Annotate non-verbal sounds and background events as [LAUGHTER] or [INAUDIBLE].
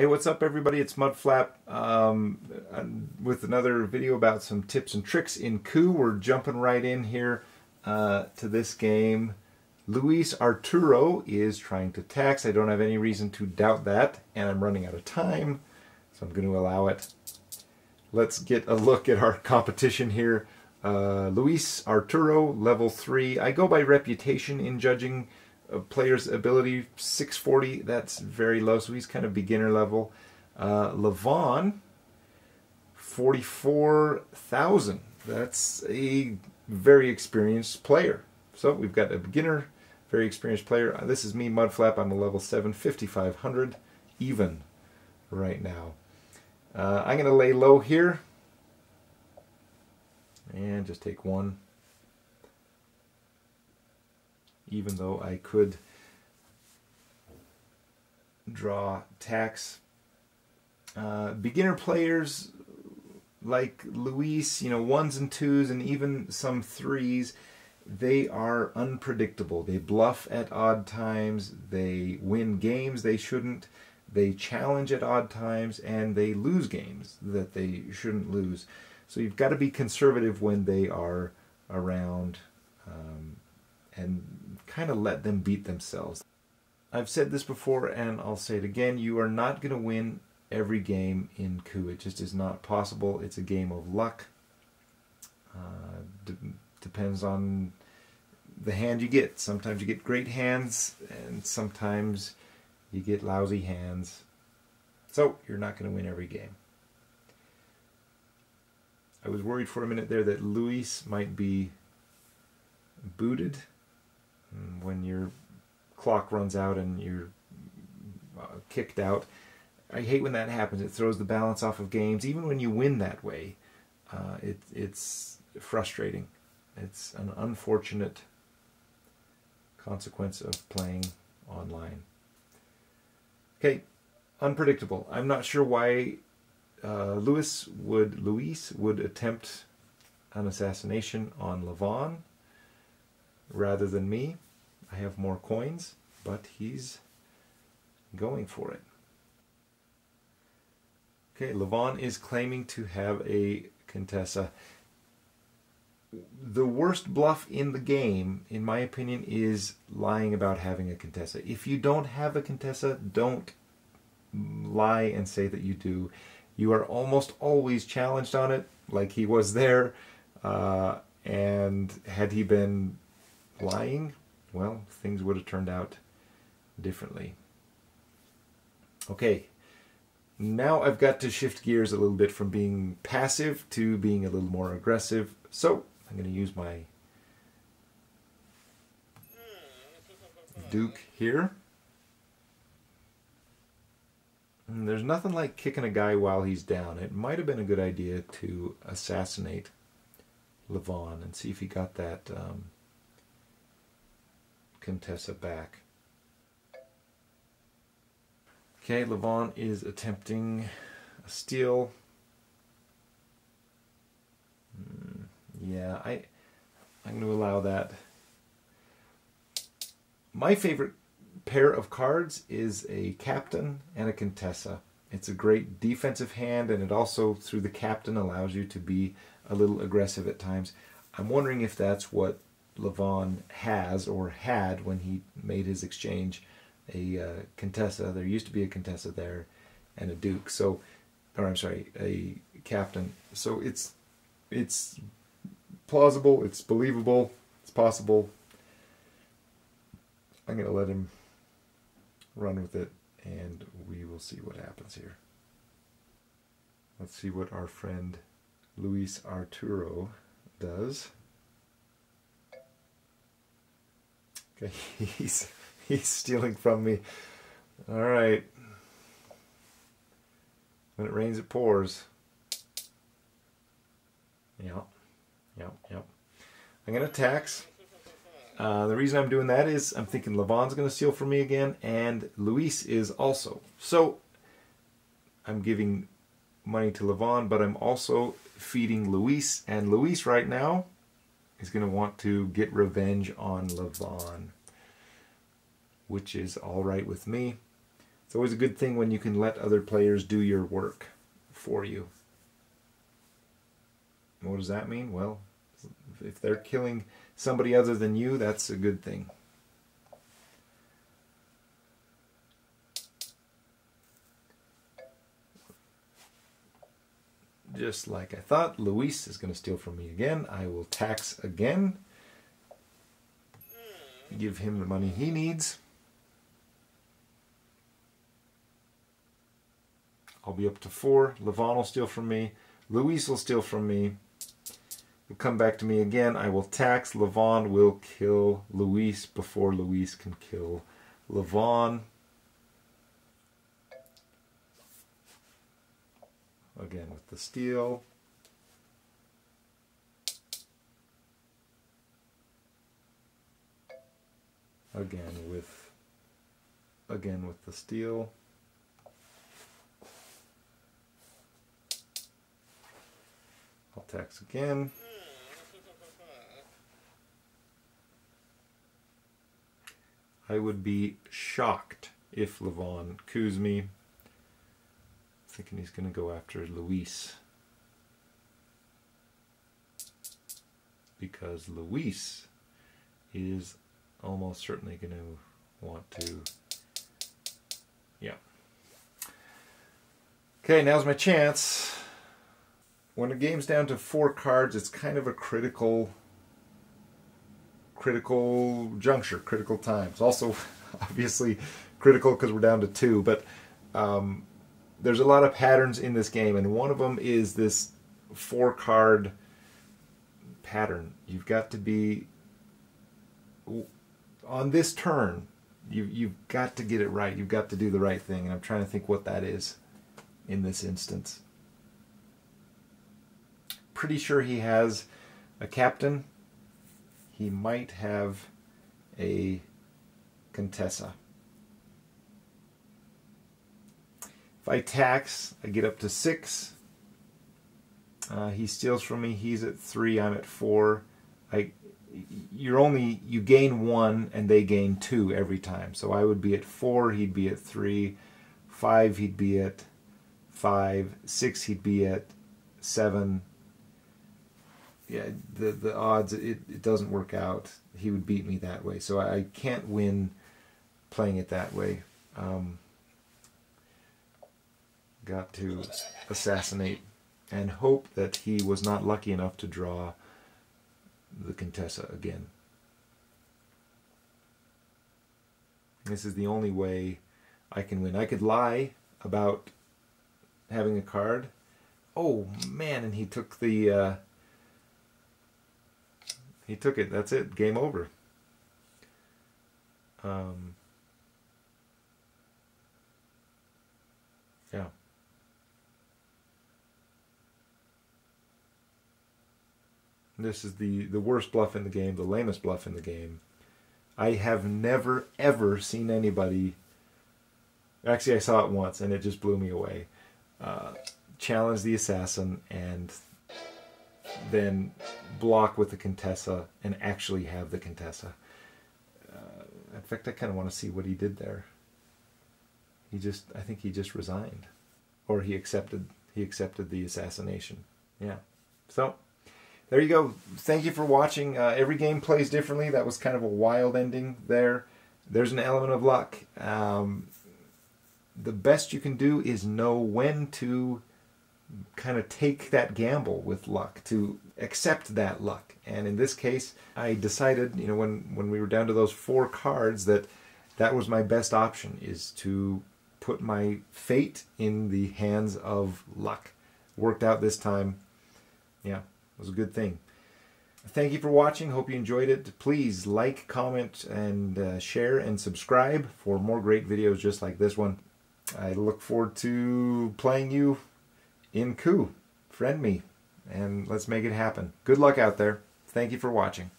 Hey, what's up, everybody? It's Mudflap um, with another video about some tips and tricks in Coup. We're jumping right in here uh, to this game. Luis Arturo is trying to tax. I don't have any reason to doubt that, and I'm running out of time, so I'm going to allow it. Let's get a look at our competition here. Uh, Luis Arturo, level 3. I go by reputation in judging player's ability 640 that's very low so he's kind of beginner level. Uh, Levon 44,000 that's a very experienced player. So we've got a beginner very experienced player. Uh, this is me Mudflap. I'm a level 7 5500 even right now. Uh, I'm gonna lay low here. And just take one even though I could draw tax. Uh, beginner players like Luis, you know, ones and twos and even some threes, they are unpredictable. They bluff at odd times, they win games they shouldn't, they challenge at odd times, and they lose games that they shouldn't lose. So you've got to be conservative when they are around um, and kind of let them beat themselves. I've said this before and I'll say it again. You are not going to win every game in Coup. It just is not possible. It's a game of luck. Uh, depends on the hand you get. Sometimes you get great hands and sometimes you get lousy hands. So you're not going to win every game. I was worried for a minute there that Luis might be booted when your clock runs out and you're uh, kicked out. I hate when that happens. It throws the balance off of games. Even when you win that way, uh, it, it's frustrating. It's an unfortunate consequence of playing online. Okay, unpredictable. I'm not sure why uh, Lewis would Luis would attempt an assassination on Levon rather than me. I have more coins, but he's going for it. Okay, Levon is claiming to have a Contessa. The worst bluff in the game, in my opinion, is lying about having a Contessa. If you don't have a Contessa, don't lie and say that you do. You are almost always challenged on it, like he was there. Uh, and had he been lying, well, things would have turned out differently. Okay, now I've got to shift gears a little bit from being passive to being a little more aggressive. So I'm going to use my Duke here. And there's nothing like kicking a guy while he's down. It might have been a good idea to assassinate Levon and see if he got that um, Contessa back. Okay, Levon is attempting a steal. Mm, yeah, I, I'm going to allow that. My favorite pair of cards is a captain and a Contessa. It's a great defensive hand, and it also, through the captain, allows you to be a little aggressive at times. I'm wondering if that's what Levon has or had when he made his exchange a uh, Contessa. There used to be a Contessa there and a Duke. So, or I'm sorry, a captain. So it's it's plausible. It's believable. It's possible. I'm gonna let him run with it, and we will see what happens here. Let's see what our friend Luis Arturo does. Okay, [LAUGHS] he's he's stealing from me. All right. When it rains, it pours. Yep, yep, yep. I'm gonna tax. Uh, the reason I'm doing that is I'm thinking Levon's going to steal from me again, and Luis is also. So I'm giving money to Levon, but I'm also feeding Luis, and Luis right now is going to want to get revenge on Levon, which is all right with me. It's always a good thing when you can let other players do your work for you. What does that mean? Well, if they're killing somebody other than you, that's a good thing. Just like I thought, Luis is going to steal from me again. I will tax again. Give him the money he needs. I'll be up to four. Levon will steal from me. Luis will steal from me. He'll come back to me again. I will tax. Levon will kill Luis before Luis can kill Levon. Again with the steal. Again with again with the steal. I'll tax again. I would be shocked if Levon coups me. Thinking he's going to go after Luis. Because Luis is almost certainly going to want to. Yeah. Okay, now's my chance. When a game's down to four cards, it's kind of a critical critical juncture, critical times. Also, [LAUGHS] obviously, critical because we're down to two. But um, there's a lot of patterns in this game, and one of them is this four card pattern. You've got to be on this turn. You you've got to get it right. You've got to do the right thing, and I'm trying to think what that is in this instance. Pretty sure he has a captain he might have a Contessa. If I tax, I get up to six. Uh, he steals from me. He's at three. I'm at four. I, you're only you gain one and they gain two every time. So I would be at four. He'd be at three. Five. He'd be at five. Six. He'd be at seven yeah, the the odds it, it doesn't work out. He would beat me that way, so I, I can't win playing it that way. Um, got to assassinate and hope that he was not lucky enough to draw the Contessa again. This is the only way I can win. I could lie about having a card. Oh man, and he took the uh, he took it. That's it. Game over. Um, yeah. This is the, the worst bluff in the game, the lamest bluff in the game. I have never, ever seen anybody. Actually, I saw it once and it just blew me away. Uh, challenge the assassin and then block with the Contessa and actually have the Contessa. Uh, in fact, I kind of want to see what he did there. He just, I think he just resigned, or he accepted, he accepted the assassination. Yeah. So, there you go. Thank you for watching. Uh, every game plays differently. That was kind of a wild ending there. There's an element of luck. Um, the best you can do is know when to kind of take that gamble with luck, to accept that luck. And in this case, I decided, you know, when, when we were down to those four cards, that that was my best option, is to put my fate in the hands of luck. Worked out this time. Yeah, was a good thing. Thank you for watching. Hope you enjoyed it. Please like, comment, and uh, share and subscribe for more great videos just like this one. I look forward to playing you in Coup. Friend me, and let's make it happen. Good luck out there. Thank you for watching.